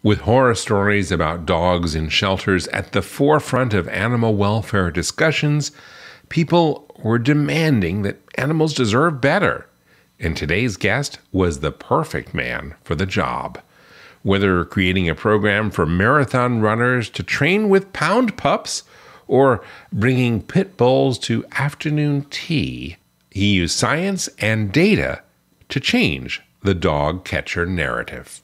With horror stories about dogs in shelters at the forefront of animal welfare discussions, people were demanding that animals deserve better. And today's guest was the perfect man for the job. Whether creating a program for marathon runners to train with pound pups or bringing pit bulls to afternoon tea, he used science and data to change the dog catcher narrative.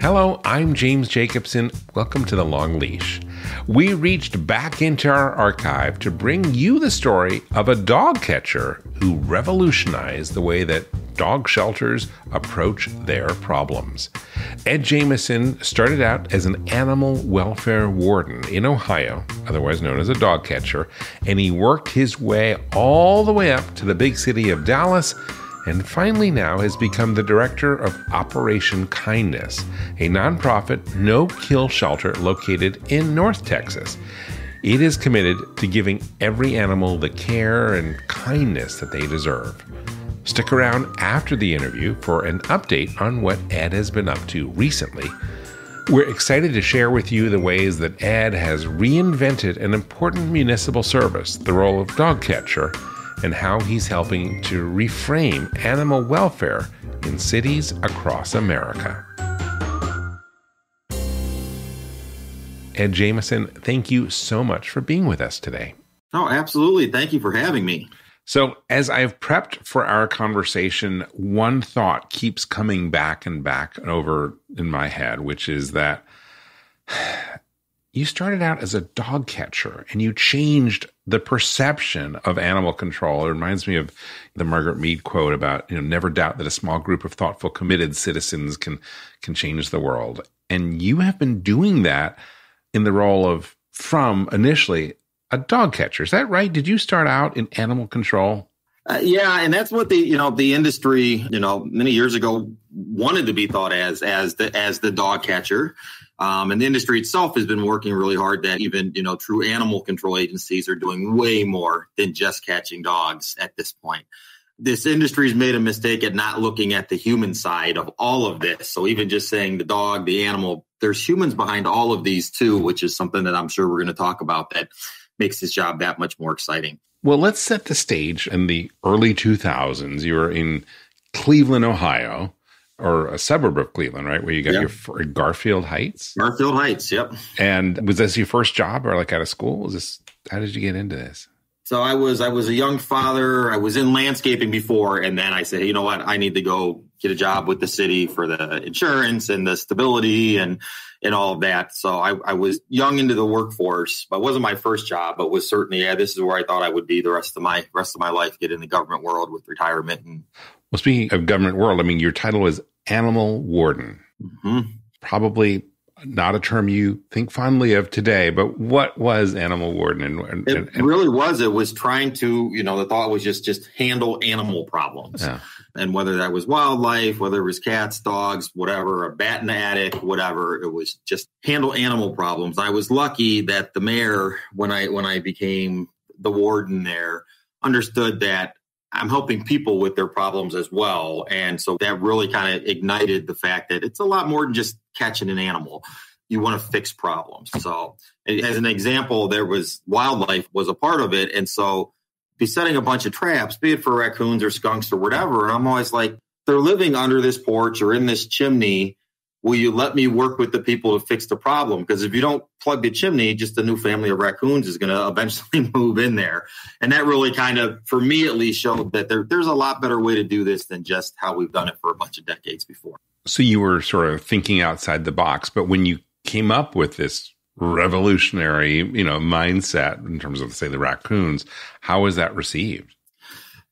Hello, I'm James Jacobson. Welcome to The Long Leash. We reached back into our archive to bring you the story of a dog catcher who revolutionized the way that dog shelters approach their problems. Ed Jamison started out as an animal welfare warden in Ohio, otherwise known as a dog catcher, and he worked his way all the way up to the big city of Dallas and finally now has become the director of Operation Kindness, a nonprofit no kill shelter located in North Texas. It is committed to giving every animal the care and kindness that they deserve. Stick around after the interview for an update on what Ed has been up to recently. We're excited to share with you the ways that Ed has reinvented an important municipal service, the role of dog catcher and how he's helping to reframe animal welfare in cities across America. Ed Jamison, thank you so much for being with us today. Oh, absolutely. Thank you for having me. So, as I've prepped for our conversation, one thought keeps coming back and back over in my head, which is that you started out as a dog catcher and you changed the perception of animal control. It reminds me of the Margaret Mead quote about, you know, never doubt that a small group of thoughtful, committed citizens can can change the world. And you have been doing that in the role of from initially a dog catcher. Is that right? Did you start out in animal control? Uh, yeah, and that's what the you know the industry you know many years ago wanted to be thought as as the as the dog catcher. Um, and the industry itself has been working really hard that even, you know, true animal control agencies are doing way more than just catching dogs at this point. This industry's made a mistake at not looking at the human side of all of this. So even just saying the dog, the animal, there's humans behind all of these too, which is something that I'm sure we're going to talk about that makes this job that much more exciting. Well, let's set the stage. In the early 2000s, you were in Cleveland, Ohio or a suburb of Cleveland, right? Where you got yep. your Garfield Heights. Garfield Heights, yep. And was this your first job, or like out of school? Was this? How did you get into this? So I was I was a young father. I was in landscaping before, and then I said, hey, you know what? I need to go get a job with the city for the insurance and the stability and and all of that. So I, I was young into the workforce, but it wasn't my first job, but was certainly yeah. This is where I thought I would be the rest of my rest of my life, get in the government world with retirement and. Well, speaking of government world, I mean, your title is animal warden. Mm-hmm. Probably not a term you think fondly of today, but what was animal warden? And, and it and, really was. It was trying to, you know, the thought was just just handle animal problems, yeah. and whether that was wildlife, whether it was cats, dogs, whatever, a bat in the attic, whatever, it was just handle animal problems. I was lucky that the mayor, when I when I became the warden there, understood that I'm helping people with their problems as well. And so that really kind of ignited the fact that it's a lot more than just catching an animal. You want to fix problems. So as an example, there was wildlife was a part of it. And so be setting a bunch of traps, be it for raccoons or skunks or whatever. And I'm always like, they're living under this porch or in this chimney will you let me work with the people to fix the problem? Because if you don't plug the chimney, just a new family of raccoons is going to eventually move in there. And that really kind of, for me at least, showed that there, there's a lot better way to do this than just how we've done it for a bunch of decades before. So you were sort of thinking outside the box, but when you came up with this revolutionary, you know, mindset in terms of say the raccoons, how was that received?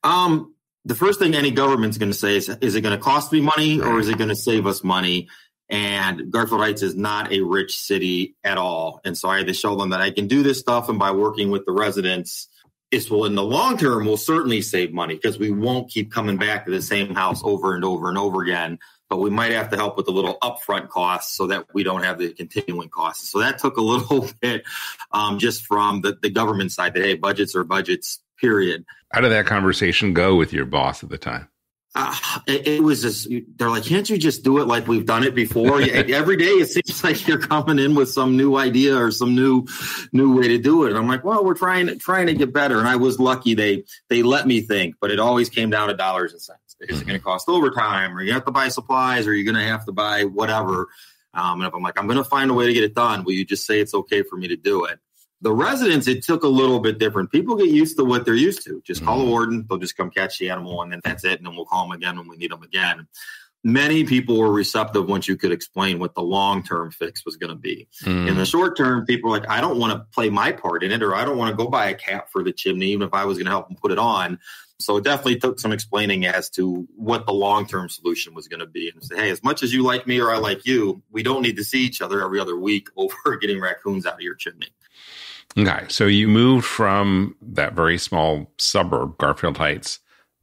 Um, the first thing any government's going to say is, is it going to cost me money or is it going to save us money? And Garfield Heights is not a rich city at all. And so I had to show them that I can do this stuff. And by working with the residents, this will in the long term will certainly save money because we won't keep coming back to the same house over and over and over again. But we might have to help with the little upfront costs so that we don't have the continuing costs. So that took a little bit um, just from the, the government side that, hey, budgets are budgets, period. How did that conversation go with your boss at the time? Uh, it, it, was just they're like can't you just do it like we've done it before? Every day it seems like you're coming in with some new idea or some new new way to do it. And i'm like well we're trying trying to get better. And i was lucky they they let me think but it always came down to dollars and cents. Is mm-hmm. it going to cost overtime? Or you have to buy supplies? Or you're going to have to buy whatever? Um, and if i'm like i'm going to find a way to get it done. Will you just say it's okay for me to do it the residents, it took a little bit different. People get used to what they're used to. Just call a mm-hmm. warden, they'll just come catch the animal, and then that's it. And then we'll call them again when we need them again. Many people were receptive once you could explain what the long term fix was going to be. Mm. In the short term, people are like, I don't want to play my part in it, or I don't want to go buy a cap for the chimney, even if I was going to help them put it on. So it definitely took some explaining as to what the long term solution was going to be. And say, hey, as much as you like me or I like you, we don't need to see each other every other week over getting raccoons out of your chimney. Okay. So you moved from that very small suburb, Garfield Heights,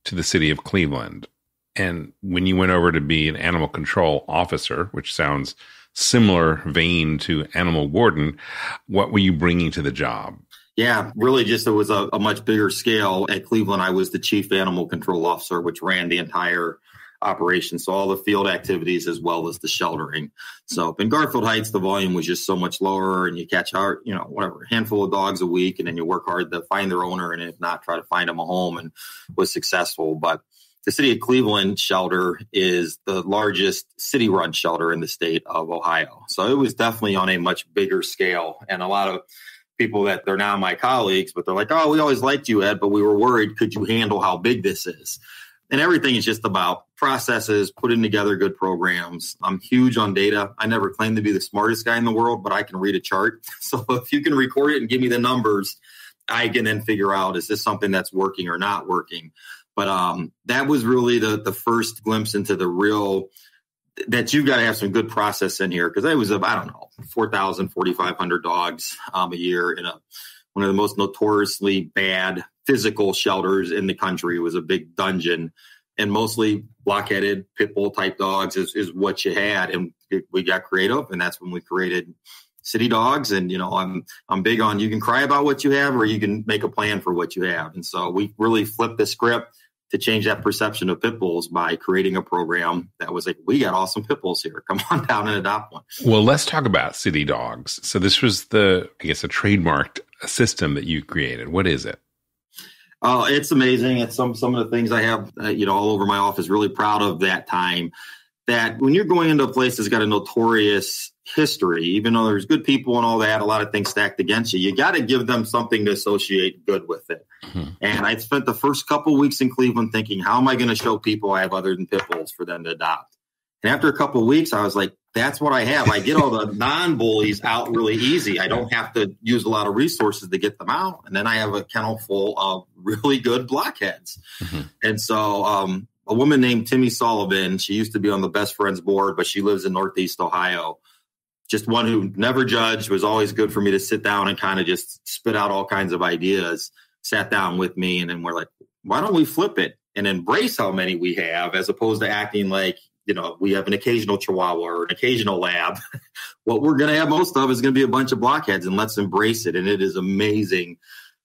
to the city of Cleveland. And when you went over to be an animal control officer, which sounds similar vein to animal warden, what were you bringing to the job? Yeah, really just it was a, a much bigger scale. At Cleveland, I was the chief animal control officer, which ran the entire operation. So all the field activities as well as the sheltering. So in Garfield Heights, the volume was just so much lower, and you catch our, you know, whatever, handful of dogs a week, and then you work hard to find their owner, and if not, try to find them a home, and was successful. But the city of Cleveland shelter is the largest city run shelter in the state of Ohio. So it was definitely on a much bigger scale, and a lot of people that they're now my colleagues, but they're like, oh, we always liked you, Ed, but we were worried, could you handle how big this is? And everything is just about processes, putting together good programs. I'm huge on data. I never claim to be the smartest guy in the world, but I can read a chart. So if you can record it and give me the numbers, I can then figure out is this something that's working or not working. But um, that was really the the first glimpse into the real that you've got to have some good process in here because I was I don't know 4,000 4,500 dogs um, a year in a one of the most notoriously bad physical shelters in the country. It was a big dungeon and mostly blockheaded pit bull type dogs is, is what you had. And we got creative and that's when we created city dogs. And, you know, I'm, I'm big on you can cry about what you have or you can make a plan for what you have. And so we really flipped the script to change that perception of pit bulls by creating a program that was like, we got awesome pit bulls here. Come on down and adopt one. Well, let's talk about city dogs. So this was the, I guess, a trademarked system that you created. What is it? Oh, it's amazing. It's some some of the things I have, uh, you know, all over my office. Really proud of that time. That when you're going into a place that's got a notorious history, even though there's good people and all that, a lot of things stacked against you, you got to give them something to associate good with it. Mm-hmm. And I spent the first couple weeks in Cleveland thinking, how am I going to show people I have other than pit bulls for them to adopt? And after a couple of weeks, I was like, that's what I have. I get all the non bullies out really easy. I don't have to use a lot of resources to get them out. And then I have a kennel full of really good blockheads. Mm-hmm. And so, um, a woman named Timmy Sullivan, she used to be on the best friends board, but she lives in Northeast Ohio. Just one who never judged, was always good for me to sit down and kind of just spit out all kinds of ideas. Sat down with me, and then we're like, why don't we flip it and embrace how many we have as opposed to acting like you know, we have an occasional Chihuahua or an occasional lab. what we're going to have most of is going to be a bunch of blockheads, and let's embrace it. And it is amazing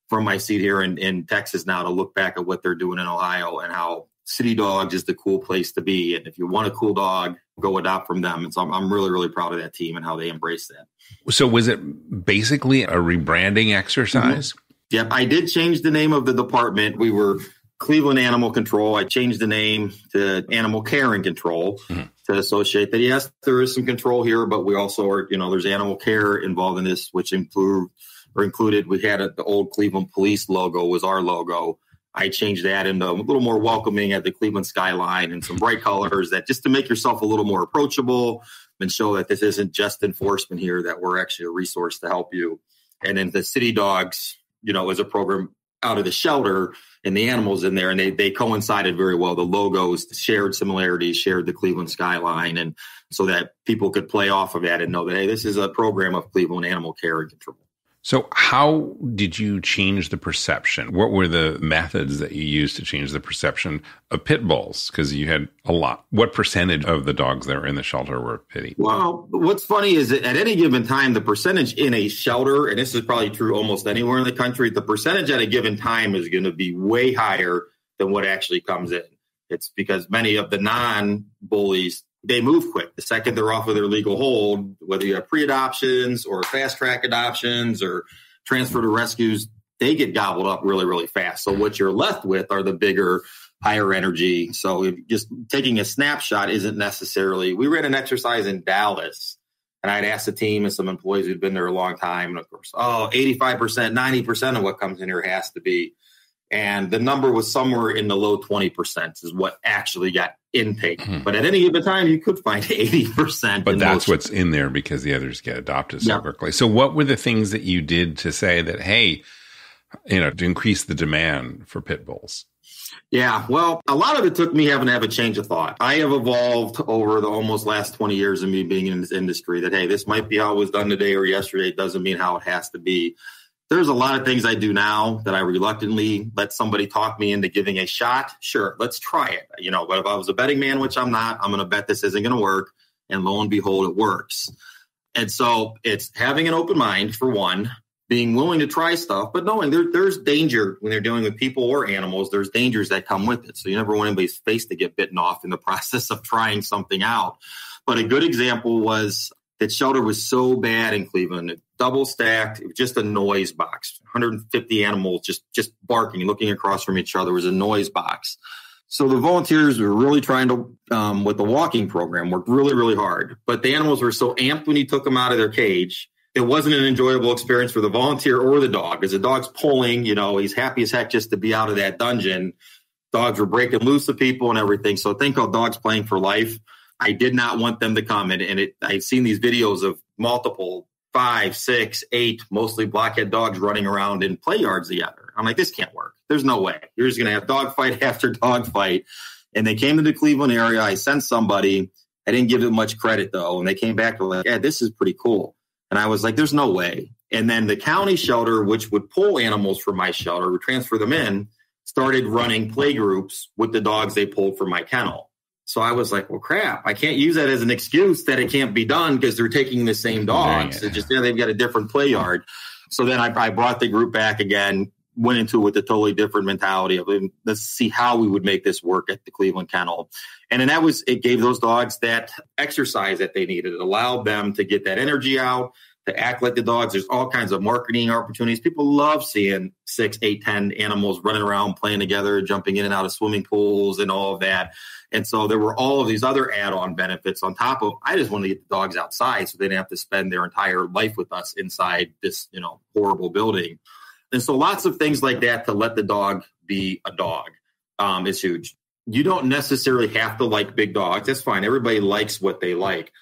from my seat here in, in Texas now to look back at what they're doing in Ohio and how City Dogs is the cool place to be. And if you want a cool dog, go adopt from them. And so I'm, I'm really, really proud of that team and how they embrace that. So was it basically a rebranding exercise? Mm-hmm. Yep, I did change the name of the department. We were Cleveland Animal Control. I changed the name to Animal Care and Control mm-hmm. to associate that. Yes, there is some control here, but we also are, you know, there's animal care involved in this, which include or included. We had a, the old Cleveland Police logo was our logo. I changed that into a little more welcoming at the Cleveland skyline and some bright colors that just to make yourself a little more approachable and show that this isn't just enforcement here, that we're actually a resource to help you. And then the City Dogs, you know, is a program out of the shelter and the animals in there, and they they coincided very well. The logos the shared similarities, shared the Cleveland skyline, and so that people could play off of that and know that hey, this is a program of Cleveland Animal Care and Control. So, how did you change the perception? What were the methods that you used to change the perception of pit bulls? Because you had a lot. What percentage of the dogs that were in the shelter were pitty? Well, what's funny is that at any given time, the percentage in a shelter, and this is probably true almost anywhere in the country, the percentage at a given time is going to be way higher than what actually comes in. It's because many of the non bullies they move quick. The second they're off of their legal hold, whether you have pre adoptions or fast track adoptions or transfer to rescues, they get gobbled up really, really fast. So what you're left with are the bigger, higher energy. So just taking a snapshot isn't necessarily. We ran an exercise in Dallas, and I'd asked the team and some employees who'd been there a long time, and of course, oh, 85%, 90% of what comes in here has to be. And the number was somewhere in the low 20% is what actually got intake. Hmm. But at any given time, you could find 80%. But that's what's in there because the others get adopted so yeah. quickly. So, what were the things that you did to say that, hey, you know, to increase the demand for pit bulls? Yeah, well, a lot of it took me having to have a change of thought. I have evolved over the almost last 20 years of me being in this industry that, hey, this might be how it was done today or yesterday. It doesn't mean how it has to be. There's a lot of things I do now that I reluctantly let somebody talk me into giving a shot. Sure, let's try it. You know, but if I was a betting man, which I'm not, I'm going to bet this isn't going to work. And lo and behold, it works. And so it's having an open mind for one, being willing to try stuff, but knowing there, there's danger when they're dealing with people or animals. There's dangers that come with it. So you never want anybody's face to get bitten off in the process of trying something out. But a good example was that shelter was so bad in Cleveland, double stacked, it was just a noise box. 150 animals just just barking, looking across from each other was a noise box. So the volunteers were really trying to, um, with the walking program, worked really, really hard. But the animals were so amped when you took them out of their cage it wasn't an enjoyable experience for the volunteer or the dog because the dog's pulling, you know, he's happy as heck just to be out of that dungeon. Dogs were breaking loose of people and everything. So think of dogs playing for life. I did not want them to come. And, and it, I've seen these videos of multiple five, six, eight, mostly blockhead dogs running around in play yards together. I'm like, this can't work. There's no way. You're just going to have dog fight after dog fight. And they came to the Cleveland area. I sent somebody. I didn't give them much credit though. And they came back to like, yeah, this is pretty cool. And I was like, there's no way. And then the county shelter, which would pull animals from my shelter, would transfer them in, started running play groups with the dogs they pulled from my kennel. So I was like, well, crap, I can't use that as an excuse that it can't be done because they're taking the same dogs. It's just, yeah, they've got a different play yard. So then I, I brought the group back again, went into it with a totally different mentality of let's see how we would make this work at the Cleveland Kennel. And then that was, it gave those dogs that exercise that they needed. It allowed them to get that energy out, to act like the dogs. There's all kinds of marketing opportunities. People love seeing six, eight, ten animals running around, playing together, jumping in and out of swimming pools and all of that. And so there were all of these other add-on benefits on top of I just wanted to get the dogs outside so they didn't have to spend their entire life with us inside this, you know, horrible building. And so lots of things like that to let the dog be a dog um, is huge you don't necessarily have to like big dogs. That's fine. Everybody likes what they like.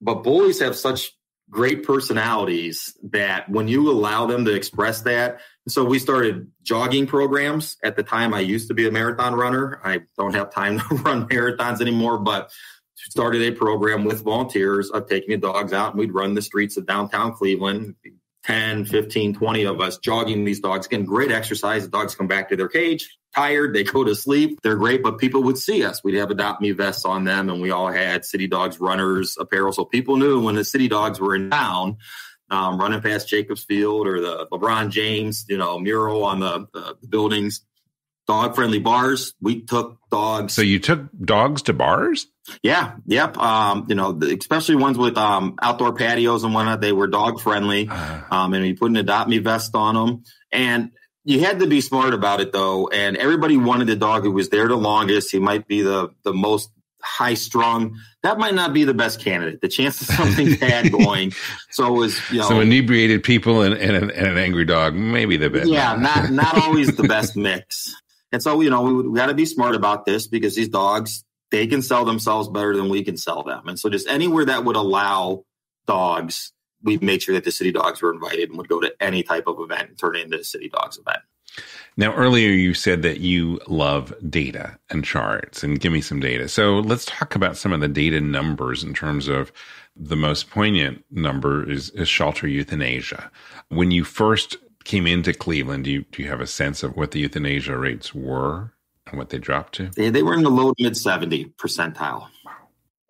But bullies have such great personalities that when you allow them to express that, so we started jogging programs. At the time, I used to be a marathon runner. I don't have time to run marathons anymore, but started a program with volunteers of taking the dogs out and we'd run the streets of downtown Cleveland, 10, 15, 20 of us jogging these dogs, Again, great exercise. The dogs come back to their cage, tired, they go to sleep. They're great, but people would see us. We'd have adopt me vests on them, and we all had City Dogs runners apparel. So people knew when the City Dogs were in town, um, running past Jacobs Field or the LeBron James, you know, mural on the, the, the buildings, dog friendly bars. We took dogs. So you took dogs to bars? Yeah. Yep. Um, you know, especially ones with um, outdoor patios and whatnot. They were dog friendly. Uh, um, and we put an adopt me vest on them. And you had to be smart about it though. And everybody wanted the dog who was there the longest. He might be the, the most high strung. That might not be the best candidate. The chance of something bad going. So it was, you know. So inebriated people and, and, an, and an angry dog, maybe the best. Yeah. Not, not always the best mix. And so, you know, we, we got to be smart about this because these dogs, they can sell themselves better than we can sell them. And so, just anywhere that would allow dogs, we made sure that the city dogs were invited and would go to any type of event and turn it into a city dogs event. Now, earlier you said that you love data and charts, and give me some data. So let's talk about some of the data numbers in terms of the most poignant number is, is shelter euthanasia. When you first came into Cleveland, do you do you have a sense of what the euthanasia rates were and what they dropped to? They, they were in the low mid seventy percentile. Wow.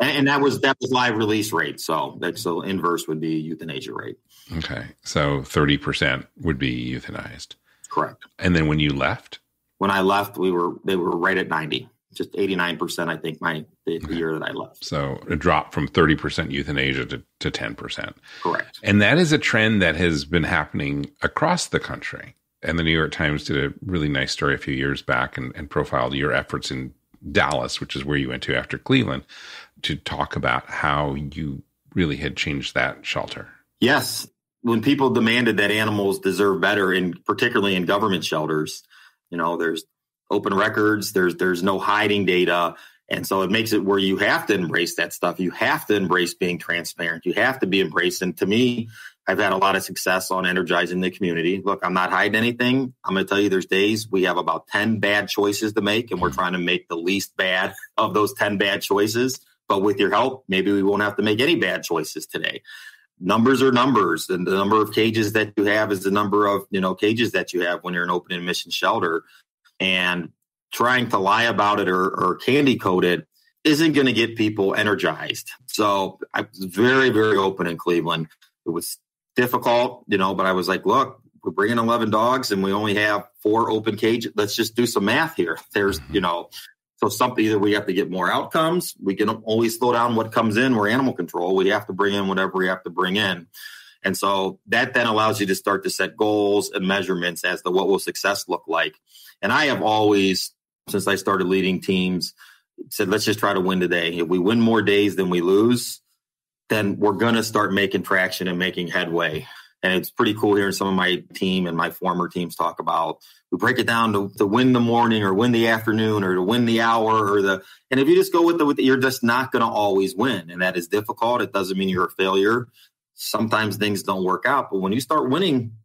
And, and, that was that was live release rate. So that so inverse would be euthanasia rate. Okay. So thirty percent would be euthanized. Correct. And then when you left? When I left, we were they were right at ninety. Just 89%, I think, my the, the, year that I left. So a drop from 30% euthanasia to, to 10%. Correct. And that is a trend that has been happening across the country. And the New York Times did a really nice story a few years back and, and profiled your efforts in Dallas, which is where you went to after Cleveland, to talk about how you really had changed that shelter. Yes. When people demanded that animals deserve better, and particularly in government shelters, you know, there's open records, there's there's no hiding data. And so it makes it where you have to embrace that stuff. You have to embrace being transparent. You have to be embraced. And to me, I've had a lot of success on energizing the community. Look, I'm not hiding anything. I'm going to tell you there's days we have about 10 bad choices to make, and we're trying to make the least bad of those 10 bad choices. But with your help, maybe we won't have to make any bad choices today. Numbers are numbers, and the number of cages that you have is the number of you know cages that you have when you're an open admission shelter. And trying to lie about it or, or candy coat it isn't going to get people energized. So I was very, very open in Cleveland. It was difficult, you know, but I was like, look, we're bringing 11 dogs and we only have four open cages. Let's just do some math here. There's, mm-hmm. you know, so something either we have to get more outcomes. We can always slow down what comes in. We're animal control. We have to bring in whatever we have to bring in. And so that then allows you to start to set goals and measurements as to what will success look like. And I have always, since I started leading teams, said, let's just try to win today. If we win more days than we lose, then we're going to start making traction and making headway. And it's pretty cool hearing some of my team and my former teams talk about we break it down to, to win the morning or win the afternoon or to win the hour or the and if you just go with the, with the you're just not going to always win and that is difficult it doesn't mean you're a failure sometimes things don't work out but when you start winning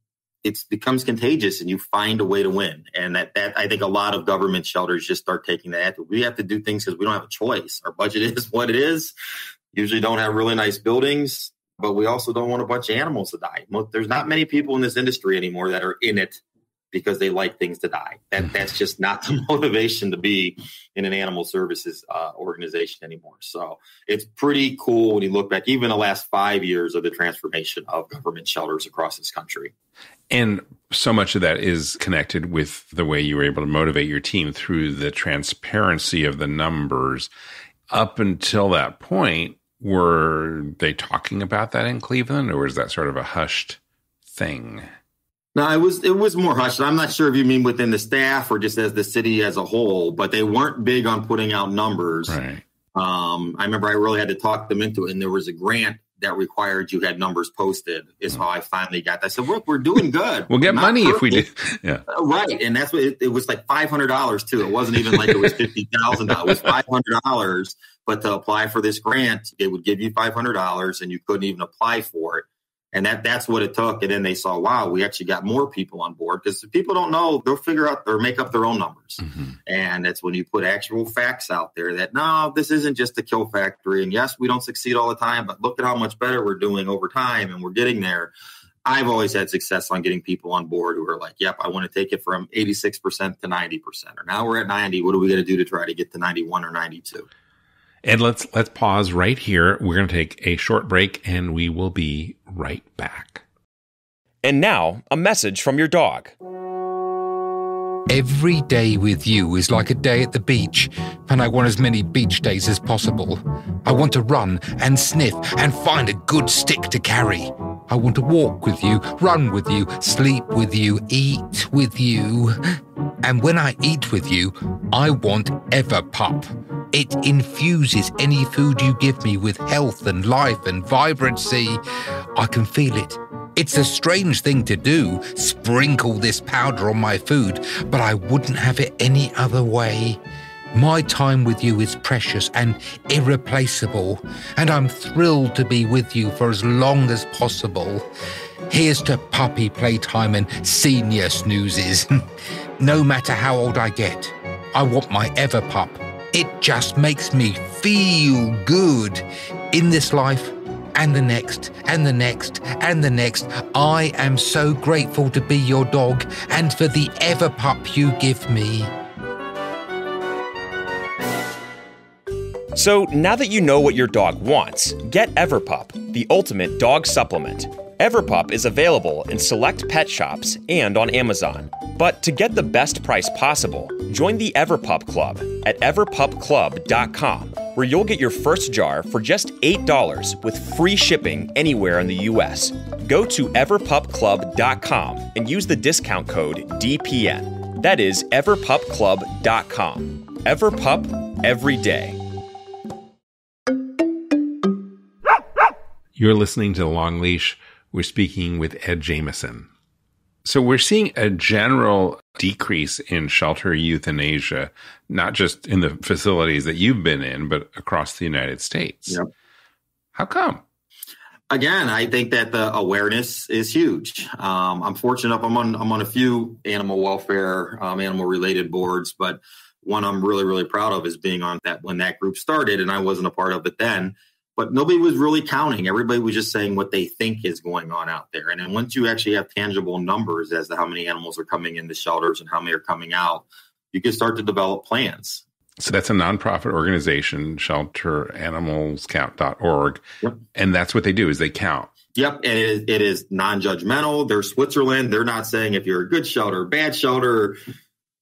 it becomes contagious and you find a way to win. And that, that I think a lot of government shelters just start taking that. We have to do things because we don't have a choice. Our budget is what it is. Usually don't have really nice buildings, but we also don't want a bunch of animals to die. There's not many people in this industry anymore that are in it because they like things to die. That mm-hmm. that's just not the motivation to be in an animal services uh, organization anymore. So it's pretty cool when you look back, even the last five years of the transformation of government shelters across this country. And so much of that is connected with the way you were able to motivate your team through the transparency of the numbers. Up until that point, were they talking about that in Cleveland, or was that sort of a hushed thing? No, it was it was more hushed. I'm not sure if you mean within the staff or just as the city as a whole, but they weren't big on putting out numbers. Right. Um, I remember I really had to talk them into it, and there was a grant that required you had numbers posted. Is how I finally got that. I said, "Look, we're doing good. we'll get money perfect. if we do." Yeah, uh, right. And that's what it, it was like five hundred dollars too. It wasn't even like it was fifty thousand dollars. It was five hundred dollars. But to apply for this grant, it would give you five hundred dollars, and you couldn't even apply for it and that that's what it took. And then they saw, wow, we actually got more people on board because people don't know they'll figure out or make up their own numbers. Mm-hmm. And that's when you put actual facts out there that no, this isn't just a kill factory. And yes, we don't succeed all the time, but look at how much better we're doing over time, and we're getting there. I've always had success on getting people on board who are like, yep, I want to take it from 86% to 90%. Or now we're at 90. What are we going to do to try to get to 91 or 92? And let's let's pause right here. We're going to take a short break and we will be right back. And now, a message from your dog. Every day with you is like a day at the beach, and I want as many beach days as possible. I want to run and sniff and find a good stick to carry. I want to walk with you, run with you, sleep with you, eat with you. And when I eat with you, I want Everpup. It infuses any food you give me with health and life and vibrancy. I can feel it. It's a strange thing to do, sprinkle this powder on my food, but I wouldn't have it any other way. My time with you is precious and irreplaceable, and I'm thrilled to be with you for as long as possible. Here's to puppy playtime and senior snoozes. no matter how old I get, I want my Everpup. it just makes me feel good in this life and the next and the next and the next. I am so grateful to be your dog and for the Everpup you give me. So now that you know what your dog wants, get Everpup, the ultimate dog supplement. Everpup is available in select pet shops and on Amazon. But to get the best price possible, join the Everpup Club at everpupclub.com, where you'll get your first jar for just $8 with free shipping anywhere in the US. Go to everpupclub.com and use the discount code DPN. That is everpupclub.com. Everpup every day. You're listening to Long Leash. We're speaking with Ed Jamison. So we're seeing a general decrease in shelter euthanasia, not just in the facilities that you've been in, but across the United States. Yep. How come? Again, I think that the awareness is huge. Um, I'm fortunate enough; I'm on I'm on a few animal welfare, um, animal related boards, but one I'm really really proud of is being on that when that group started, and I wasn't a part of it then but nobody was really counting. Everybody was just saying what they think is going on out there. And then once you actually have tangible numbers as to how many animals are coming into shelters and how many are coming out, you can start to develop plans. So that's a nonprofit organization, shelteranimalscount.org. Yep. And that's what they do is they count. Yep. And it is, it is non-judgmental. They're Switzerland. They're not saying if you're a good shelter, bad shelter,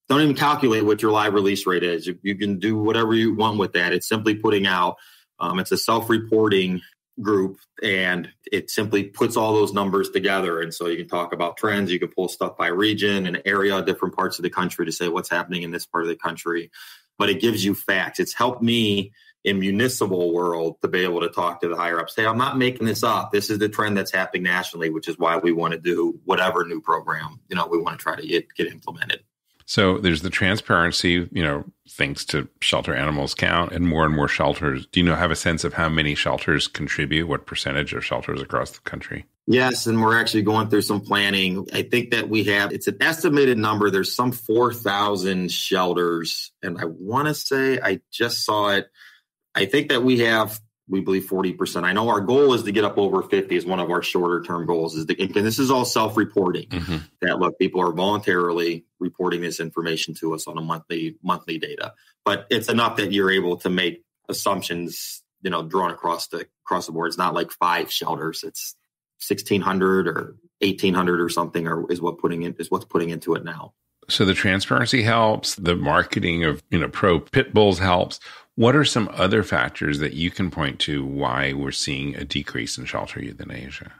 don't even calculate what your live release rate is. You, you can do whatever you want with that. It's simply putting out um, it's a self-reporting group, and it simply puts all those numbers together. And so you can talk about trends. You can pull stuff by region and area, different parts of the country to say what's happening in this part of the country. But it gives you facts. It's helped me in municipal world to be able to talk to the higher ups. Hey, I'm not making this up. This is the trend that's happening nationally, which is why we want to do whatever new program you know we want to try to get, get implemented. So there's the transparency, you know, thanks to shelter animals count and more and more shelters. Do you know have a sense of how many shelters contribute? What percentage of shelters across the country? Yes, and we're actually going through some planning. I think that we have it's an estimated number. There's some 4,000 shelters and I want to say I just saw it. I think that we have we believe 40%. I know our goal is to get up over 50 is one of our shorter term goals is to, and this is all self-reporting mm-hmm. that look, people are voluntarily reporting this information to us on a monthly, monthly data, but it's enough that you're able to make assumptions, you know, drawn across the, across the board. It's not like five shelters. It's 1600 or 1800 or something or is what putting in is what's putting into it now. So the transparency helps, the marketing of, you know, pro pit bulls helps. What are some other factors that you can point to why we're seeing a decrease in shelter euthanasia?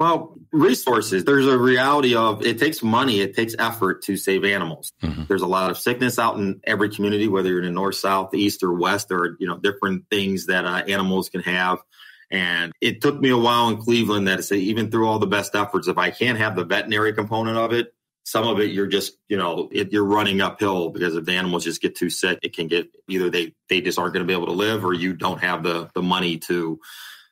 Well, resources. There's a reality of it takes money, it takes effort to save animals. Mm-hmm. There's a lot of sickness out in every community, whether you're in the north, south, east, or west. There are you know different things that uh, animals can have. And it took me a while in Cleveland that say even through all the best efforts, if I can't have the veterinary component of it, some of it you're just you know it, you're running uphill because if the animals just get too sick it can get either they they just aren't going to be able to live or you don't have the the money to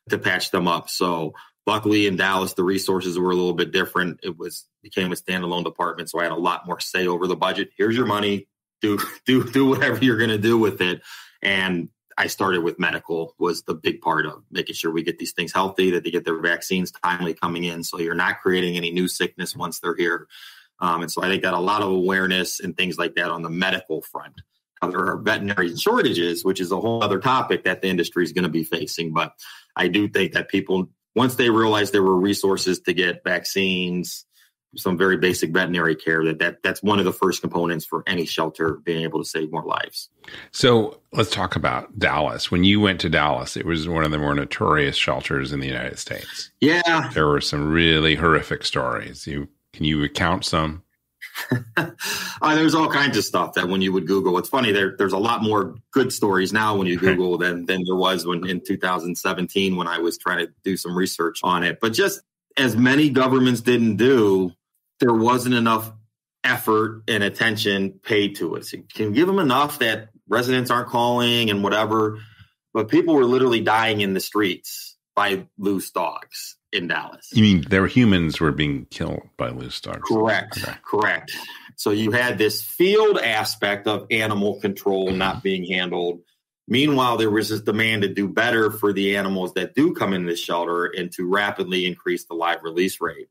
to patch them up. So luckily in dallas the resources were a little bit different. It was became a standalone department so i had a lot more say over the budget. Here's your money. Do do do whatever you're going to do with it. And I started with medical was the big part of making sure we get these things healthy, that they get their vaccines timely coming in, so you're not creating any new sickness once they're here. Um, and so I think that a lot of awareness and things like that on the medical front. Now, there are veterinary shortages, which is a whole other topic that the industry is going to be facing. But I do think that people, once they realized there were resources to get vaccines, some very basic veterinary care that, that that's one of the first components for any shelter being able to save more lives so let's talk about dallas when you went to dallas it was one of the more notorious shelters in the united states yeah there were some really horrific stories you can you recount some? uh, there's all kinds of stuff that when you would Google, it's funny. There, there's a lot more good stories now when you Google than than there was when in 2017 when I was trying to do some research on it. But just as many governments didn't do, there wasn't enough effort and attention paid to it. So you can give them enough that residents aren't calling and whatever, but people were literally dying in the streets by loose dogs in Dallas. You mean their humans were being killed by loose dogs? Correct. Okay. Correct. So you had this field aspect of animal control mm-hmm. not being handled. Meanwhile, there was this demand to do better for the animals that do come in this shelter and to rapidly increase the live release rate.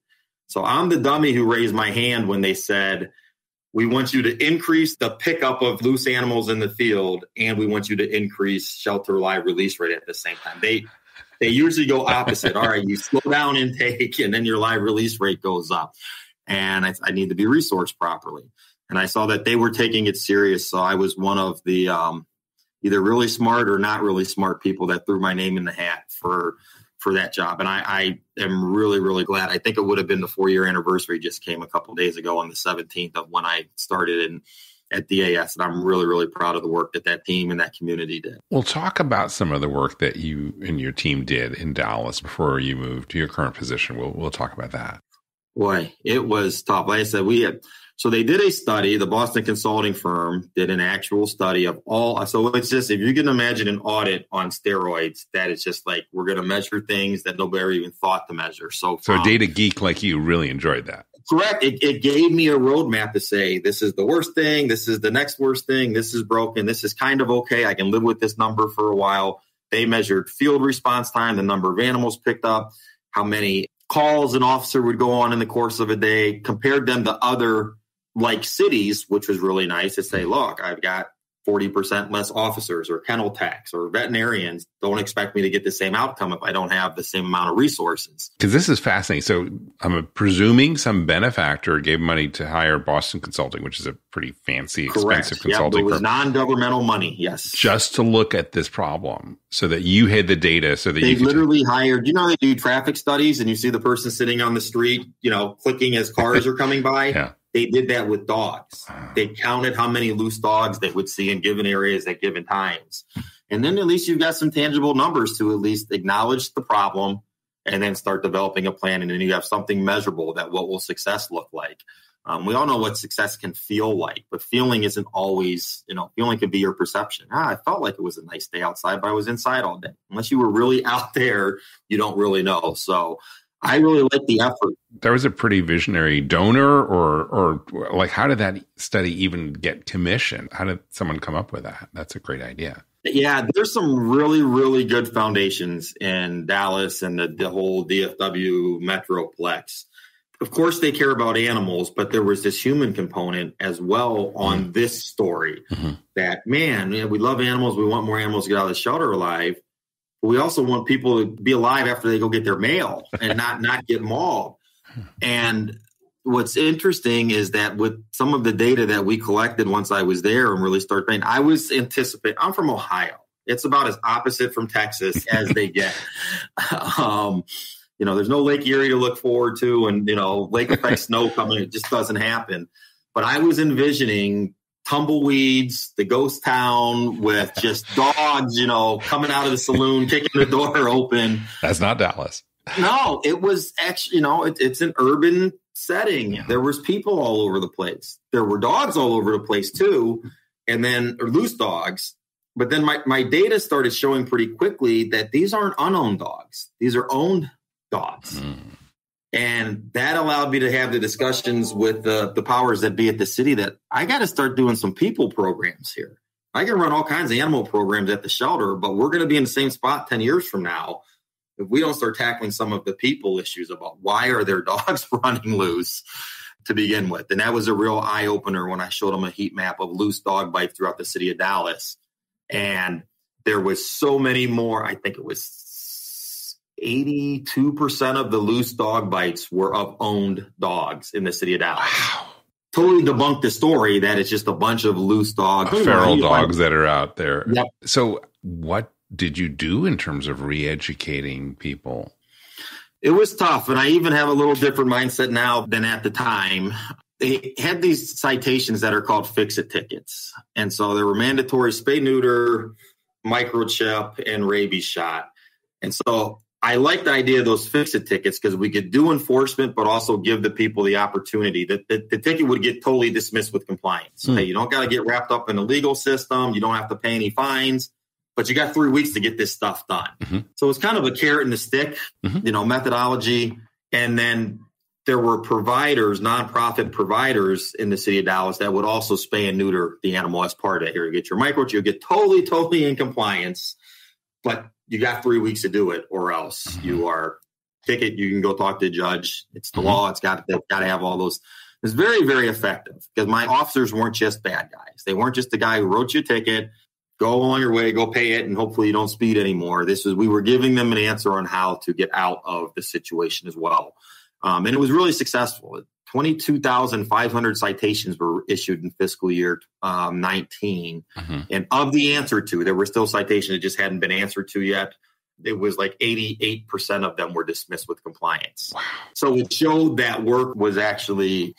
So I'm the dummy who raised my hand when they said, we want you to increase the pickup of loose animals in the field and we want you to increase shelter live release rate at the same time. They they usually go opposite. All right, you slow down intake and then your live release rate goes up. and I, I need to be resourced properly. And I saw that they were taking it serious. So I was one of the um, either really smart or not really smart people that threw my name in the hat for for that job. And I, I am really, really glad. I think it would have been the four year anniversary just came a couple days ago on the 17th of when I started in at DAS. And I'm really, really proud of the work that that team and that community did. We'll talk about some of the work that you and your team did in Dallas before you moved to your current position. We'll, we'll talk about that. Boy, it was tough. Like I said, we had so they did a study. The Boston consulting firm did an actual study of all. So it's just if you can imagine an audit on steroids, that it's just like we're going to measure things that nobody ever even thought to measure. So, so a data geek like you really enjoyed that. Correct. It, it gave me a roadmap to say this is the worst thing. This is the next worst thing. This is broken. This is kind of okay. I can live with this number for a while. They measured field response time, the number of animals picked up, how many calls an officer would go on in the course of a day, compared them to other like cities, which was really nice to say, look, I've got 40% less officers or kennel techs or veterinarians don't expect me to get the same outcome if I don't have the same amount of resources. Because this is fascinating. So I'm presuming some benefactor gave money to hire Boston Consulting, which is a pretty fancy, expensive Correct. consulting yep, it was non-governmental money. Yes, just to look at this problem, so that you had the data, so that they you literally hired. You know, they do traffic studies, and you see the person sitting on the street, you know, clicking as cars are coming by. yeah they did that with dogs. They counted how many loose dogs they would see in given areas at given times. And then at least you've got some tangible numbers to at least acknowledge the problem and then start developing a plan. And then you have something measurable that what will success look like. Um, we all know what success can feel like, but feeling isn't always, you know, feeling could be your perception. Ah, I felt like it was a nice day outside, but I was inside all day. Unless you were really out there, you don't really know. So I really like the effort. There was a pretty visionary donor, or or like, how did that study even get commissioned? How did someone come up with that? That's a great idea. Yeah, there's some really really good foundations in Dallas and the, the whole DFW Metroplex. Of course, they care about animals, but there was this human component as well on mm-hmm. this story. Mm-hmm. That man, we love animals. We want more animals to get out of the shelter alive we also want people to be alive after they go get their mail and not not get mauled. And what's interesting is that with some of the data that we collected once I was there and really started paying, I was anticipating. I'm from Ohio. It's about as opposite from Texas as they get. um, you know, there's no Lake Erie to look forward to, and you know, lake effect snow coming. It just doesn't happen. But I was envisioning tumbleweeds, the ghost town with just dogs, you know, coming out of the saloon, kicking the door open. That's not Dallas. No, it was actually, you know, it, it's an urban setting. Yeah. There was people all over the place. There were dogs all over the place too, and then or loose dogs. But then my, my data started showing pretty quickly that these aren't unowned dogs. These are owned dogs. Mm. And that allowed me to have the discussions with the, the powers that be at the city that I got to start doing some people programs here. I can run all kinds of animal programs at the shelter, but we're going to be in the same spot 10 years from now if we don't start tackling some of the people issues about why are their dogs running loose to begin with. And that was a real eye opener when I showed them a heat map of loose dog bites throughout the city of Dallas. And there was so many more, I think it was 82% of the loose dog bites were of owned dogs in the city of Dallas. Wow. Totally debunked the story that it's just a bunch of loose dogs. Uh, feral dogs that are out there. Yep. So, what did you do in terms of re educating people? It was tough. And I even have a little different mindset now than at the time. They had these citations that are called fix it tickets. And so there were mandatory spay neuter, microchip, and rabies shot. And so I like the idea of those fix it tickets because we could do enforcement, but also give the people the opportunity that the, the, ticket would get totally dismissed with compliance. Mm. Hey, you don't got to get wrapped up in the legal system. You don't have to pay any fines, but you got three weeks to get this stuff done. Mm-hmm. So it's kind of a carrot and a stick, mm-hmm. you know, methodology. And then there were providers, nonprofit providers in the city of Dallas that would also spay and neuter the animal as part of it. Here, you get your microchip, you get totally, totally in compliance, but you got three weeks to do it, or else mm-hmm. you are ticket. You can go talk to the judge. It's the mm-hmm. law. It's got they've got to have all those. It's very very effective because my officers weren't just bad guys. They weren't just the guy who wrote you a ticket. Go on your way, go pay it, and hopefully you don't speed anymore. This is we were giving them an answer on how to get out of the situation as well, um, and it was really successful. 22,500 citations were issued in fiscal year um, 19. Mm-hmm. And of the answer to, there were still citations that just hadn't been answered to yet. It was like 88% of them were dismissed with compliance. Wow. So it showed that work was actually,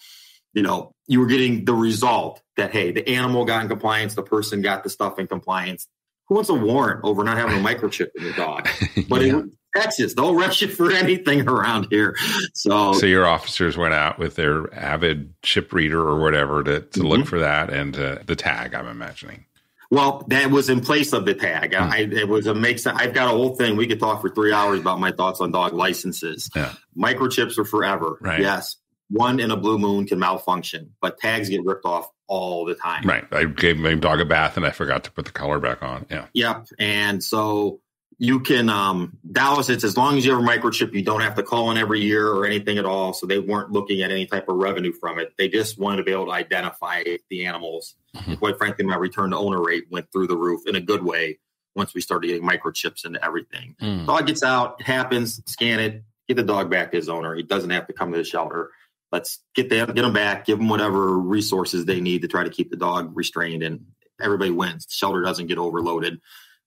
you know, you were getting the result that, hey, the animal got in compliance, the person got the stuff in compliance. Who wants a warrant over not having a microchip in your dog? But yeah. it, Texas. They'll rush you for anything around here. So, so your officers went out with their avid chip reader or whatever to, to mm-hmm. look for that and uh, the tag. I'm imagining. Well, that was in place of the tag. Mm-hmm. I, it was a makes. I've got a whole thing. We could talk for three hours about my thoughts on dog licenses. Yeah. Microchips are forever. Right. Yes. One in a blue moon can malfunction, but tags get ripped off all the time. Right. I gave my dog a bath and I forgot to put the collar back on. Yeah. Yep. And so you can um, Dallas. It's as long as you have a microchip, you don't have to call in every year or anything at all. So they weren't looking at any type of revenue from it. They just wanted to be able to identify the animals. Mm-hmm. Quite frankly, my return to owner rate went through the roof in a good way once we started getting microchips into everything. Mm. Dog gets out, it happens, scan it, get the dog back to his owner. He doesn't have to come to the shelter. Let's get them, get them back, give them whatever resources they need to try to keep the dog restrained, and everybody wins. The shelter doesn't get overloaded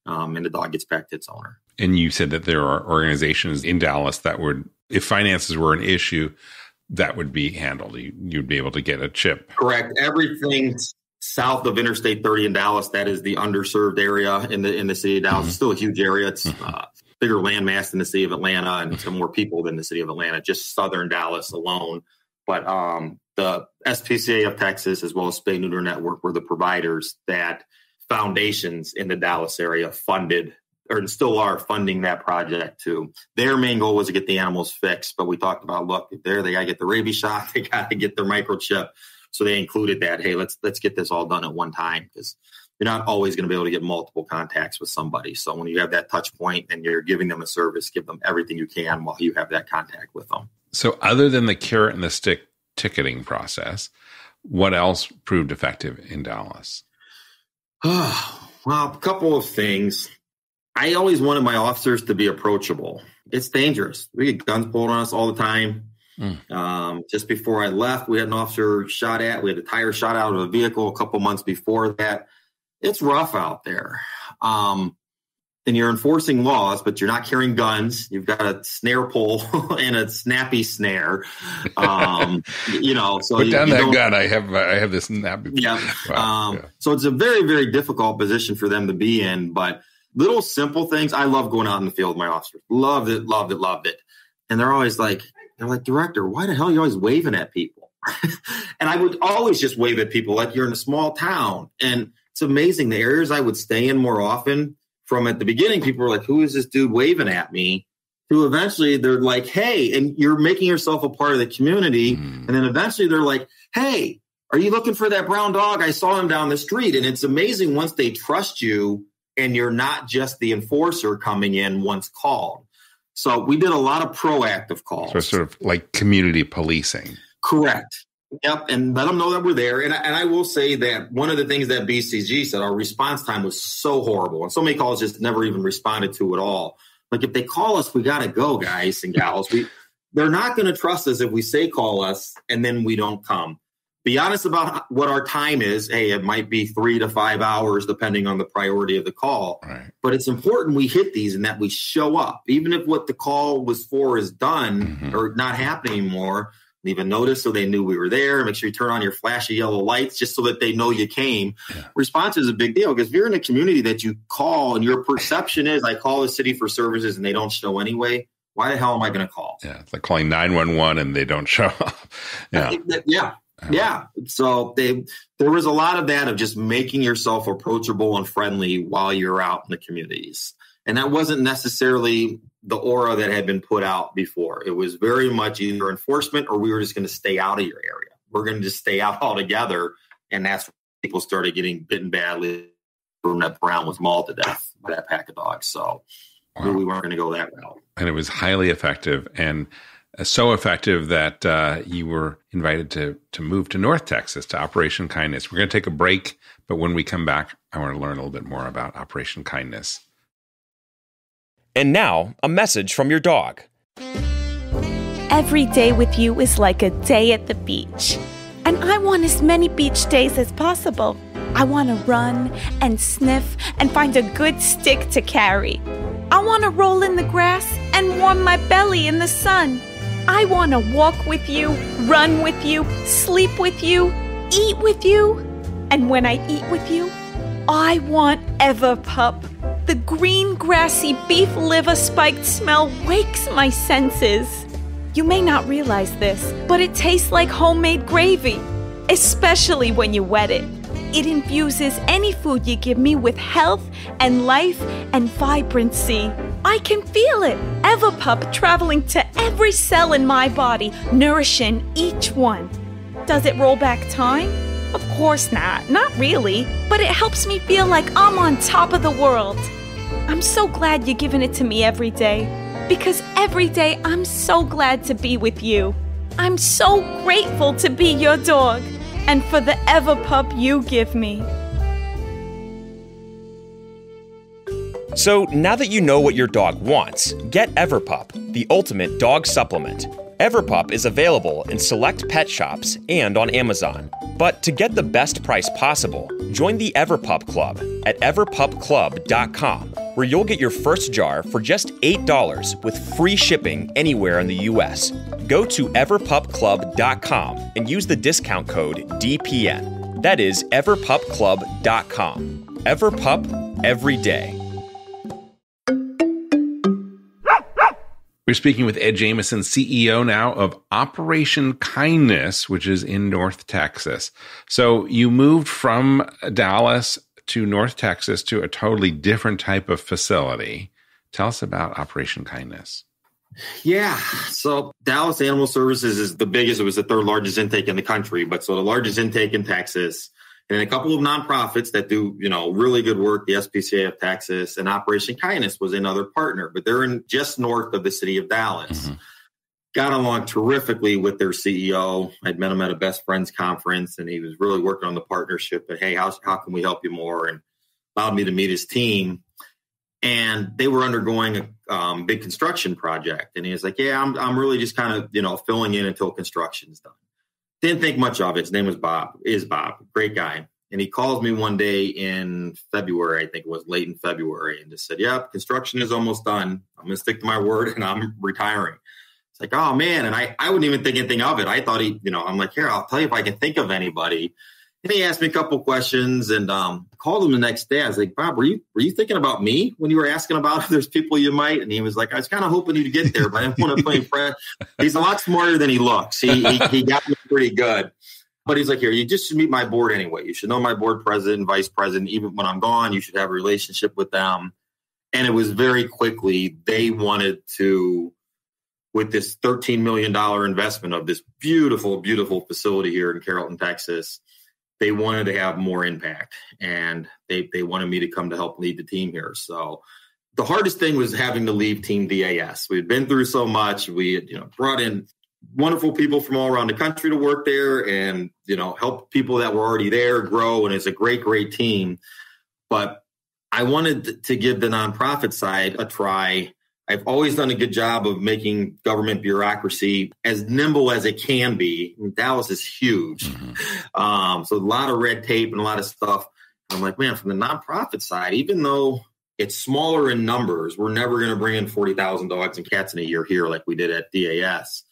um, and the dog gets back to its owner. And you said that there are organizations in Dallas that would, if finances were an issue, that would be handled. You, would be able to get a chip. Correct. Everything south of Interstate 30 in Dallas, that is the underserved area in the in the city of Dallas. Mm-hmm. It's still a huge area. It's mm-hmm. uh, bigger landmass than the city of Atlanta, and some more people than the city of Atlanta. Just southern Dallas alone. But um, the SPCA of Texas, as well as Spay Neuter Network, were the providers that foundations in the Dallas area funded or still are funding that project too. Their main goal was to get the animals fixed, but we talked about look, there they got to get the rabies shot, they got to get their microchip. So they included that. Hey, let's let's get this all done at one time because you're not always going to be able to get multiple contacts with somebody. So when you have that touch point and you're giving them a service, give them everything you can while you have that contact with them. So other than the carrot and the stick ticketing process, what else proved effective in Dallas? well, a couple of things. I always wanted my officers to be approachable. It's dangerous. We get guns pulled on us all the time. Mm. Um, just before I left, we had an officer shot at. We had a tire shot out of a vehicle a couple months before that. It's rough out there. Um, and you're enforcing laws, but you're not carrying guns. You've got a snare pole and a snappy snare. Um, you know, so put you, down you that gun. I have I have this snappy. Yeah. Wow. Um, yeah. So it's a very very difficult position for them to be in. But little simple things. I love going out in the field with my officers. Loved it. Loved it. Loved it. And they're always like, they're like, director, why the hell are you always waving at people? and I would always just wave at people like you're in a small town. And it's amazing the areas I would stay in more often from at the beginning, people were like, who is this dude waving at me? To eventually they're like, hey, and you're making yourself a part of the community. Mm. And then eventually they're like, hey, are you looking for that brown dog? I saw him down the street. And it's amazing once they trust you and you're not just the enforcer coming in once called. So we did a lot of proactive calls. So sort of like community policing. Correct. Yep, and let them know that we're there. And I, and I will say that one of the things that BCG said, our response time was so horrible, and so many calls just never even responded to at all. Like if they call us, we got to go, guys and gals. We they're not going to trust us if we say call us and then we don't come. Be honest about what our time is. Hey, it might be three to five hours depending on the priority of the call. Right. But it's important we hit these and that we show up, even if what the call was for is done mm-hmm. or not happening anymore leave a notice so they knew we were there. Make sure you turn on your flashy yellow lights just so that they know you came. Yeah. Response is a big deal because if you're in a community that you call and your perception is, I call the city for services and they don't show anyway. Why the hell am I going to call? Yeah, it's like calling nine one one and they don't show up. Yeah, yeah, yeah. So they there was a lot of that of just making yourself approachable and friendly while you're out in the communities, and that wasn't necessarily the aura that had been put out before. It was very much either enforcement or we were just going to stay out of your area. We're going to just stay out altogether. And that's when people started getting bitten badly. Antoinette Brown was mauled to death by that pack of dogs. So wow. we weren't going to go that route. And it was highly effective and uh, so effective that uh, you were invited to to move to North Texas to Operation Kindness. We're going to take a break, but when we come back, I want to learn a little bit more about Operation And now, a message from your dog. every day with you is like a day at the beach. And I want as many beach days as possible. I want to run and sniff and find a good stick to carry. I want to roll in the grass and warm my belly in the sun. I want to walk with you, run with you, sleep with you, eat with you. And when I eat with you, I want Everpup. The green, grassy beef liver spiked smell wakes my senses. You may not realize this, but it tastes like homemade gravy, especially when you wet it. It infuses any food you give me with health and life and vibrancy. I can feel it. Everpup traveling to every cell in my body, nourishing each one. Does it roll back time? Of course not, not really, but it helps me feel like I'm on top of the world. I'm so glad you're giving it to me every day, because every day I'm so glad to be with you. I'm so grateful to be your dog, and for the Everpup you give me. So now that you know what your dog wants, get Everpup, the ultimate dog supplement. Everpup is available in select pet shops and on Amazon. But to get the best price possible, join the Everpup Club at everpupclub.com, where you'll get your first jar for just $8 with free shipping anywhere in the US. Go to everpupclub.com and use the discount code DPN. That is everpupclub.com. Everpup every day. We're speaking with Ed Jamison, CEO now of Operation Kindness, which is in North Texas. So you moved from Dallas to North Texas to a totally different type of facility. Tell us about Operation Kindness. Yeah. So Dallas Animal Services is the biggest. It was the third largest intake in the country, but so the largest intake in Texas and a couple of nonprofits that do, you know, really good work. The SPCA of Texas and Operation Kindness was another partner, but they're in just north of the city of Dallas. Mm-hmm. Got along terrifically with their CEO. I'd met him at a best friends conference, and he was really working on the partnership. But hey, how how can we help you more? And allowed me to meet his team. And they were undergoing a um, big construction project, and he was like, "Yeah, I'm I'm really just kind of you know filling in until construction's done." Didn't think much of it. His name was Bob, is Bob, great guy. And he calls me one day in February, I think it was late in February, and just said, Yep, construction is almost done. I'm going to stick to my word and I'm retiring. It's like, oh man. And I, I wouldn't even think anything of it. I thought he, you know, I'm like, here, I'll tell you if I can think of anybody. And he asked me a couple questions and um, called him the next day. I was like, Bob, were you were you thinking about me when you were asking about if there's people you might? And he was like, I was kind of hoping you'd get there, but I didn't want to play friend. He's a lot smarter than he looks. He, he, he got me pretty good. But he's like, here, you just should meet my board anyway. You should know my board president, vice president. Even when I'm gone, you should have a relationship with them. And it was very quickly, they wanted to, with this $13 million investment of this beautiful, beautiful facility here in Carrollton, Texas, they wanted to have more impact and they, they wanted me to come to help lead the team here. So the hardest thing was having to leave Team DAS. We had been through so much. We had, you know, brought in wonderful people from all around the country to work there and, you know, help people that were already there grow. And it's a great, great team. But I wanted to give the nonprofit side a try I've always done a good job of making government bureaucracy as nimble as it can be. I mean, Dallas is huge. Mm-hmm. Um, so a lot of red tape and a lot of stuff. I'm like, man, from the nonprofit side, even though it's smaller in numbers, we're never going to bring in 40,000 dogs and cats in a year here like we did at DAS.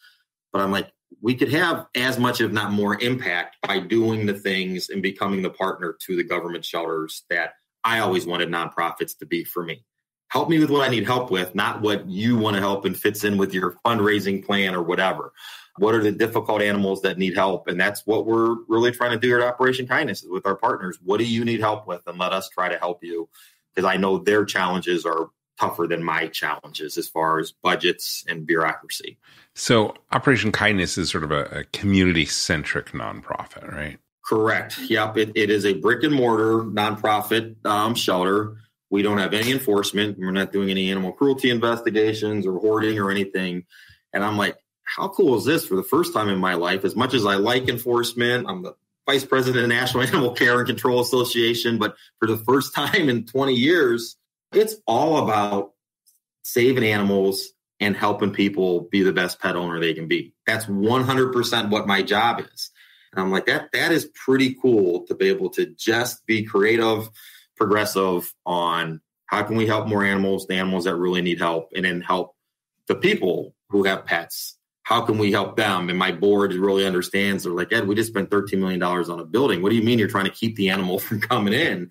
But I'm like, we could have as much, if not more, impact by doing the things and becoming the partner to the government shelters that I always wanted nonprofits to be for me help me with what I need help with, not what you want to help and fits in with your fundraising plan or whatever. What are the difficult animals that need help? And that's what we're really trying to do at Operation Kindness with our partners. What do you need help with? And let us try to help you because I know their challenges are tougher than my challenges as far as budgets and bureaucracy. So, Operation Kindness is sort of a, a community centric nonprofit, right? Correct. Yep. It, it is a brick and mortar nonprofit um, shelter we don't have any enforcement. We're not doing any animal cruelty investigations or hoarding or anything. And I'm like, how cool is this for the first time in my life? As much as I like enforcement, I'm the vice president of the National Animal Care and Control Association, but for the first time in 20 years, it's all about saving animals and helping people be the best pet owner they can be. That's 100% what my job is. And I'm like, that, that is pretty cool to be able to just be creative, progressive on how can we help more animals, the animals that really need help, and then help the people who have pets. How can we help them? And my board really understands. They're like, Ed, we just spent $13 million on a building. What do you mean you're trying to keep the animal from coming in?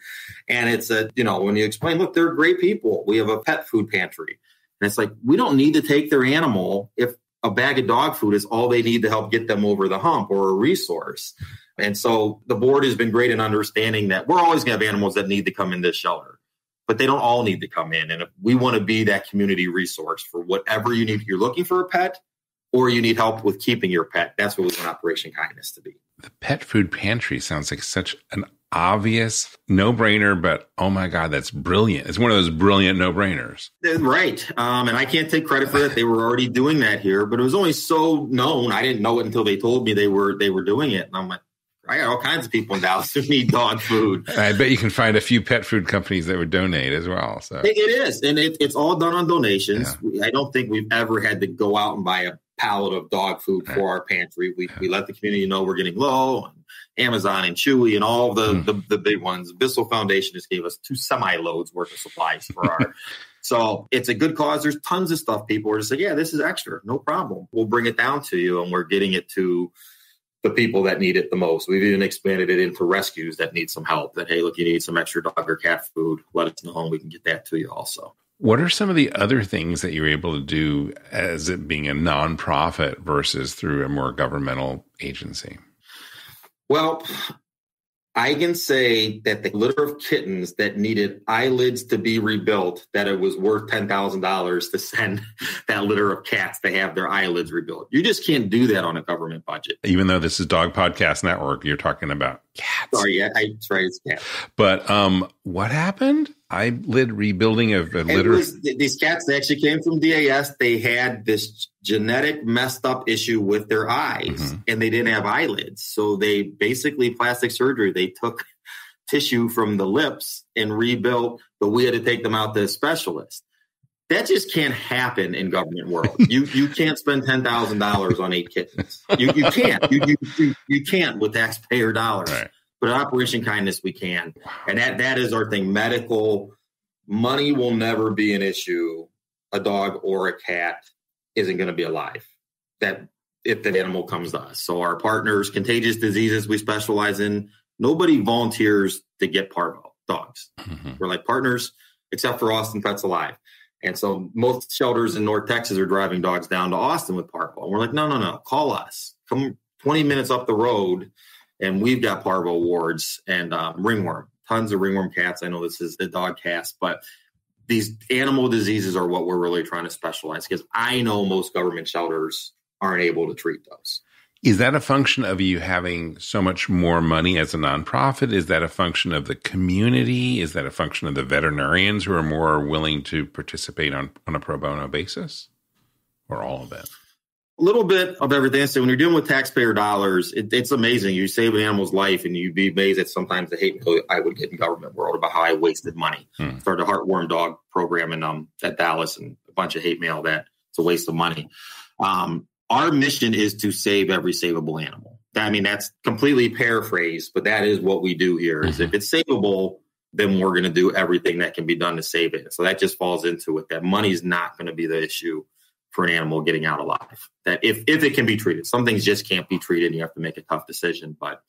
And it's a, you know, when you explain, look, they're great people. We have a pet food pantry. And it's like, we don't need to take their animal if a bag of dog food is all they need to help get them over the hump or a resource. And so the board has been great in understanding that we're always going to have animals that need to come in this shelter, but they don't all need to come in. And if we want to be that community resource for whatever you need, you're looking for a pet or you need help with keeping your pet, that's what we want Operation Kindness to be. The pet food pantry sounds like such an obvious no brainer, but oh my God, that's brilliant. It's one of those brilliant no brainers. Right. Um, and I can't take credit for that. They were already doing that here, but it was only so known. I didn't know it until they told me they were, they were doing it. And I'm like, I got all kinds of people in Dallas who need dog food. I bet you can find a few pet food companies that would donate as well. So it is, and it, it's all done on donations. Yeah. I don't think we've ever had to go out and buy a pallet of dog food for our pantry. We, we let the community know we're getting low. Amazon and Chewy and all the, mm. the, the big ones. Bissell Foundation just gave us two semi loads worth of supplies for our. so it's a good cause. There's tons of stuff people are just like, yeah, this is extra, no problem. We'll bring it down to you, and we're getting it to the people that need it the most. We've even expanded it into rescues that need some help. That hey, look, you need some extra dog or cat food. Let us know, and we can get that to you also. What are some of the other things that you're able to do as it being a nonprofit versus through a more governmental agency? Well, I can say that the litter of kittens that needed eyelids to be rebuilt, that it was worth $10,000 to send that litter of cats to have their eyelids rebuilt. You just can't do that on a government budget. Even though this is Dog Podcast Network, you're talking about cats. Sorry, yeah, I, sorry, it's cats. But um, what happened? eyelid rebuilding of a litter? Was, these cats they actually came from DAS. They had this genetic messed up issue with their eyes, mm-hmm. and they didn't have eyelids. So they basically plastic surgery. They took tissue from the lips and rebuilt, but we had to take them out to a specialist. That just can't happen in government world. you you can't spend ten thousand dollars on eight kittens. You you can't. You you you, you can't with taxpayer dollars. Right. But Operation Kindness, we can, and that that is our thing. Medical money will never be an issue. A dog or a cat isn't going to be alive. That if that animal comes to us. So our partners, contagious diseases we specialize in. Nobody volunteers to get parvo dogs. Mm-hmm. We're like partners, except for Austin Pets Alive. And so most shelters in North Texas are driving dogs down to Austin with parvo. And we're like, no, no, no, call us. Come 20 minutes up the road and we've got parvo wards and um, ringworm, tons of ringworm cats. I know this is the dog cast, but these animal diseases are what we're really trying to specialize because I know most government shelters aren't able to treat those. Is that a function of you having so much more money as a nonprofit? Is that a function of the community? Is that a function of the veterinarians who are more willing to participate on, on a pro bono basis? Or all of it? A little bit of everything. So when you're dealing with taxpayer dollars, it, it's amazing. You save an animal's life, and you'd be amazed at sometimes the hate I would get in government world about how I wasted money. Hmm. Started a heartworm dog program in um at Dallas, and a bunch of hate mail that it's a waste of money. Um, our mission is to save every savable animal. I mean, that's completely paraphrased, but that is what we do here. Is mm-hmm. if it's savable, then we're going to do everything that can be done to save it. So that just falls into it. That money's not going to be the issue for an animal getting out alive. That if if it can be treated, some things just can't be treated. And you have to make a tough decision. But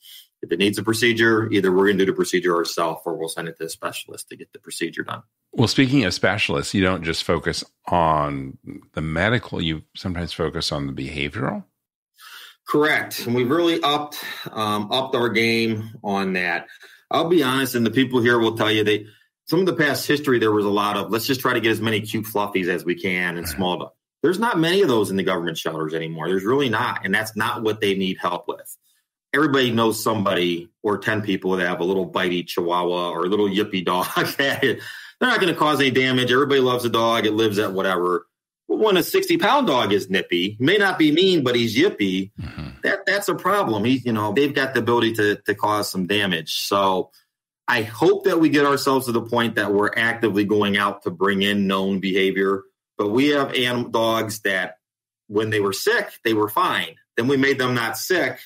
if it needs a procedure, either we're going to do the procedure ourselves, or we'll send it to a specialist to get the procedure done. Well, speaking of specialists, you don't just focus on the medical; you sometimes focus on the behavioral. Correct, and we've really upped um, upped our game on that. I'll be honest, and the people here will tell you that some of the past history there was a lot of let's just try to get as many cute fluffies as we can and small dogs there's not many of those in the government shelters anymore. There's really not. And that's not what they need help with. Everybody knows somebody or 10 people that have a little bitey chihuahua or a little yippy dog. They're not going to cause any damage. Everybody loves a dog. It lives at whatever. But when a 60 pound dog is nippy, may not be mean, but he's yippy, mm-hmm. that, that's a problem. He, you know, they've got the ability to, to cause some damage. So I hope that we get ourselves to the point that we're actively going out to bring in known behavior But we have animal dogs that when they were sick, they were fine. Then we made them not sick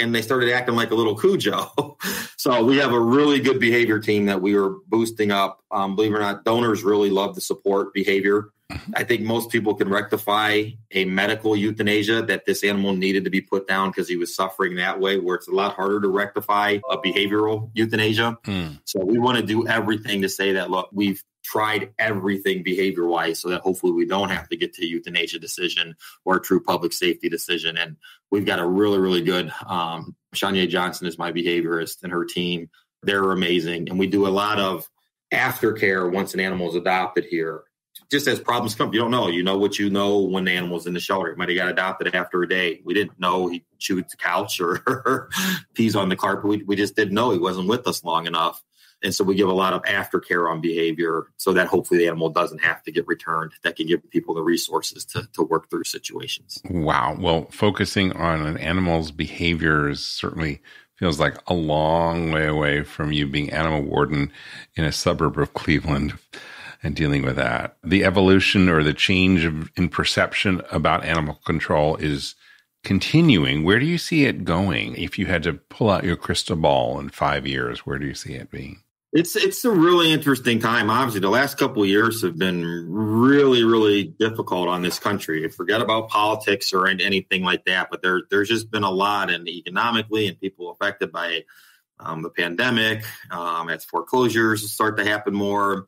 and they started acting like a little Cujo. so we have a really good behavior team that we are boosting up. Um, believe it or not, donors really love to support behavior. Mm-hmm. I think most people can rectify a medical euthanasia that this animal needed to be put down because he was suffering that way, where it's a lot harder to rectify a behavioral euthanasia. Mm. So we want to do everything to say that, look, we've tried everything behavior wise so that hopefully we don't have to get to euthanasia decision or a true public safety decision. And we've got a really, really good, um, Shania Johnson is my behaviorist and her team. They're amazing. And we do a lot of aftercare once an animal is adopted here. Just as problems come, you don't know. You know what you know when the animal's in the shelter. He might have got adopted after a day. We didn't know he chewed the couch or pees on the carpet. We, we just didn't know he wasn't with us long enough and so we give a lot of aftercare on behavior so that hopefully the animal doesn't have to get returned. That can give people the resources to, to work through situations. Wow. Well, focusing on an animal's behaviors certainly feels like a long way away from you being animal warden in a suburb of Cleveland and dealing with that. The evolution or the change in perception about animal control is continuing. Where do you see it going? If you had to pull out your crystal ball in five years, where do you see it being? It's it's a really interesting time. Obviously, the last couple years have been really really difficult on this country. Forget about politics or anything like that, but there there's just been a lot, and economically, and people affected by um, the pandemic. Um, as foreclosures start to happen more,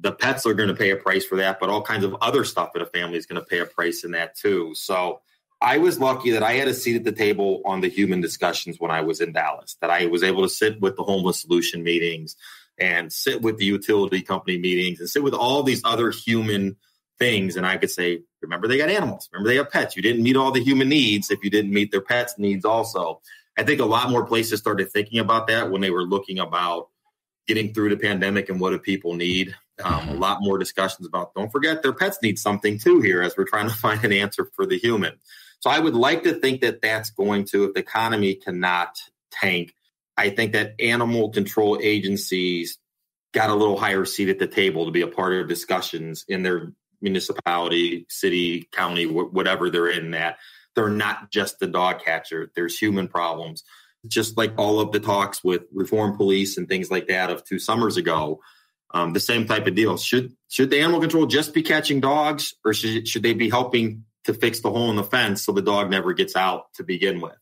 the pets are going to pay a price for that, but all kinds of other stuff in a family is going to pay a price in that too. So I was lucky that I had a seat at the table on the human discussions when I was in Dallas, that I was able to sit with the homeless solution meetings and sit with the utility company meetings and sit with all these other human things. And I could say, remember, they got animals. Remember, they have pets. You didn't meet all the human needs if you didn't meet their pets' needs also. I think a lot more places started thinking about that when they were looking about getting through the pandemic and what do people need. Um, mm-hmm. A lot more discussions about don't forget their pets need something too here as we're trying to find an answer for the human. So I would like to think that that's going to, if the economy cannot tank, I think that animal control agencies got a little higher seat at the table to be a part of discussions in their municipality, city, county, wh- whatever they're in that. They're not just the dog catcher. There's human problems. Just like all of the talks with reform police and things like that of two summers ago, um, the same type of deal. Should should the animal control just be catching dogs, or should should they be helping to fix the hole in the fence so the dog never gets out to begin with.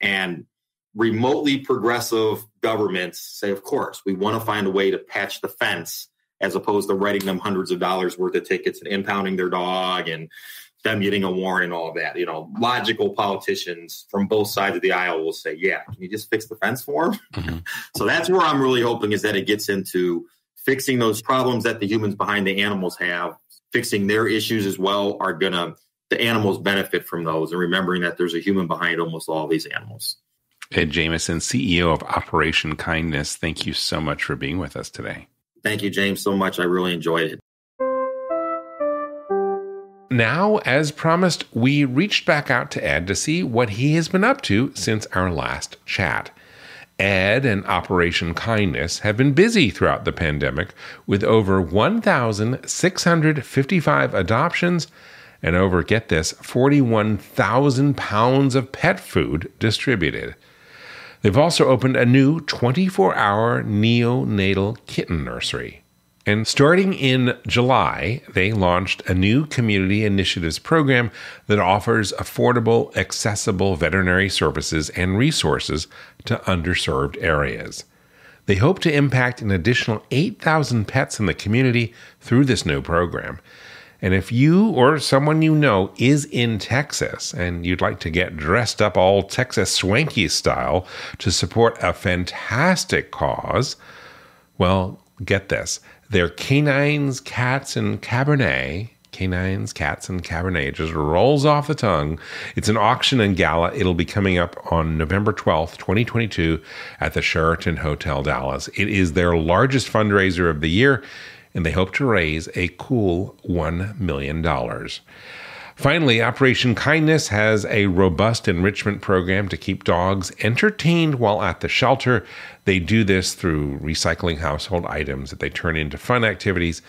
And remotely progressive governments say, of course, we want to find a way to patch the fence as opposed to writing them hundreds of dollars worth of tickets and impounding their dog and them getting a warrant and all of that. You know, logical politicians from both sides of the aisle will say, yeah, can you just fix the fence for them? Mm-hmm. so that's where I'm really hoping is that it gets into fixing those problems that the humans behind the animals have, fixing their issues as well are going to the animals benefit from those and remembering that there's a human behind almost all these animals. Ed Jamison, CEO of Operation Kindness, thank you so much for being with us today. Thank you, James, so much. I really enjoyed it. Now, as promised, we reached back out to Ed to see what he has been up to since our last chat. Ed and Operation Kindness have been busy throughout the pandemic with over 1,655 adoptions and over, get this, 41,000 pounds of pet food distributed. They've also opened a new 24 hour neonatal kitten nursery. And starting in July, they launched a new community initiatives program that offers affordable, accessible veterinary services and resources to underserved areas. They hope to impact an additional 8,000 pets in the community through this new program. And if you or someone you know is in Texas and you'd like to get dressed up all Texas swanky style to support a fantastic cause, well, get this. Their canines, cats, and Cabernet canines, cats, and Cabernet just rolls off the tongue. It's an auction and gala. It'll be coming up on November 12th, 2022, at the Sheraton Hotel Dallas. It is their largest fundraiser of the year and they hope to raise a cool $1 million. Finally, Operation Kindness has a robust enrichment program to keep dogs entertained while at the shelter. They do this through recycling household items that they turn into fun activities.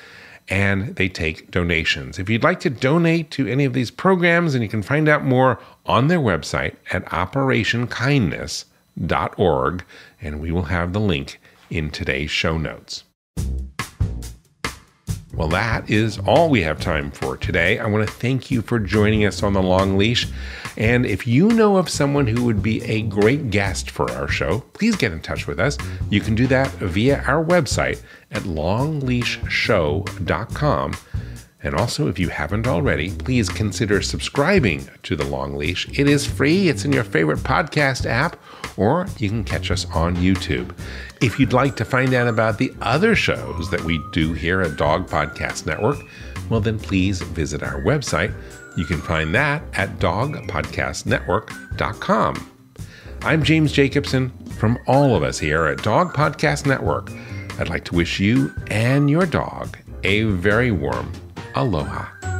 and they take donations. If you'd like to donate to any of these programs, and you can find out more on their website at operationkindness.org, and we will have the link in today's show notes. Well, that is all we have time for today. I want to thank you for joining us on the long leash. And if you know of someone who would be a great guest for our show, please get in touch with us. You can do that via our website at longleashshow.com. And also, if you haven't already, please consider subscribing to The Long Leash. It is free, it's in your favorite podcast app, or you can catch us on YouTube. If you'd like to find out about the other shows that we do here at Dog Podcast Network, well, then please visit our website. You can find that at dogpodcastnetwork.com. I'm James Jacobson. From all of us here at Dog Podcast Network, I'd like to wish you and your dog a very warm Aloha.